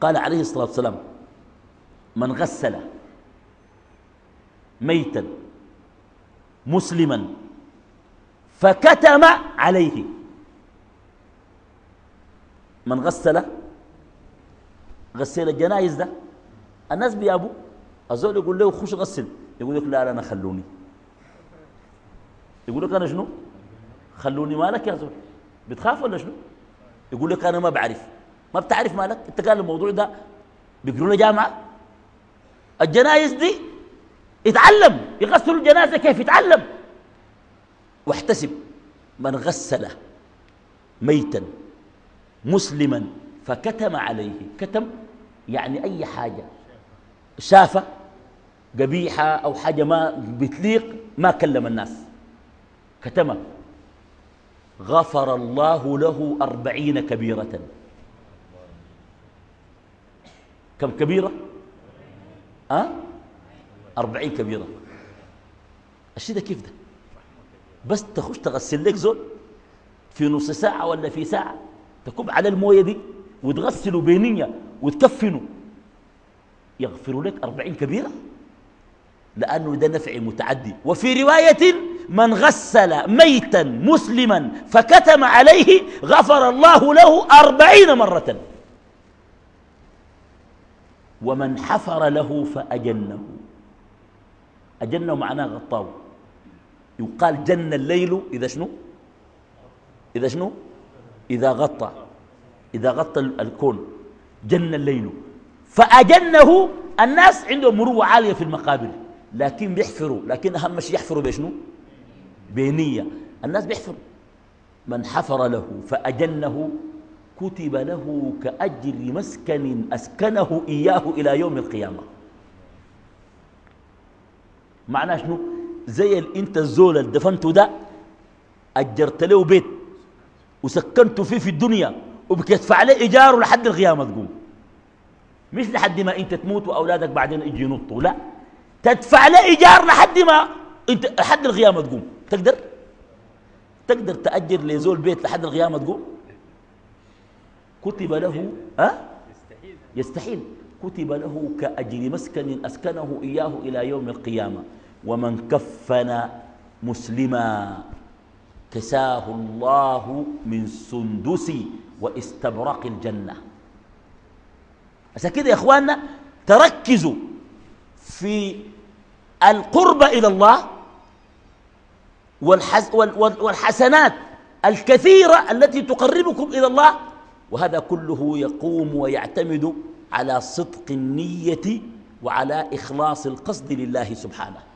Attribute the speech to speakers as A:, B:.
A: قال عليه الصلاة والسلام من غسل ميتا مسلما فكتم عليه. من غسل غسل الجنائز ده؟ الناس بيابوا الزول يقول له خش غسل. يقول لك لا لا أنا خلوني. يقول لك أنا شنو؟ خلوني مالك يا زول؟ بتخاف ولا شنو؟ يقول لك أنا ما بعرف. ما بتعرف مالك؟ انت قال الموضوع ده بيقولوا جامعه الجنايز دي يتعلم يغسلوا الجنازة كيف يتعلم. واحتسب من غسل ميتا مسلما فكتم عليه. كتم يعني أي حاجة. شافة قبيحة أو حاجة ما بتليق ما كلم الناس. كتمه. غفر الله له أربعين كبيرة. كم كبيرة؟ أه؟ أربعين كبيرة. الشيء ده كيف ده؟ بس تخش تغسل لك زول في نص ساعة ولا في ساعة تكب على الموية دي وتغسله بينية وتكفنه. يغفر لك أربعين كبيرة؟ لأنه ده نفع متعدي. وفي رواية من غسل ميتا مسلما فكتم عليه غفر الله له أربعين مرة. ومن حفر له فأجنه. أجنه معناه غطاه. يقال جن الليل إذا شنو؟ إذا شنو؟ إذا غطى. إذا غطى الكون. جن الليل. فأجنه الناس عندهم مروة عالية في المقابر. لكن بيحفروا. لكن أهم شيء يحفروا بشنو؟ بنية. الناس بيحفروا. من حفر له فأجنه كتب له كأجر مسكن أسكنه إياه إلى يوم القيامة. معناه شنو؟ زي أنت الزول اللي دفنته ده أجرت له بيت وسكنته فيه في الدنيا وبتدفع له إيجاره لحد القيامة تقوم. مش لحد ما أنت تموت وأولادك بعدين يجي ينطوا لا. تدفع له إيجار لحد ما انت لحد القيامة تقوم. تقدر؟ تقدر تأجر لزول بيت لحد القيامة تقوم؟ كتب له أه؟ يستحيل. كتب له كأجر مسكن أسكنه إياه إلى يوم القيامة. ومن كفن مسلما كساه الله من سندس واستبرق الجنة. عشان كده يا إخواننا تركزوا في القرب إلى الله والحس والحسنات الكثيرة التي تقربكم إلى الله وهذا كله يقوم ويعتمد على صدق النية وعلى إخلاص القصد لله سبحانه.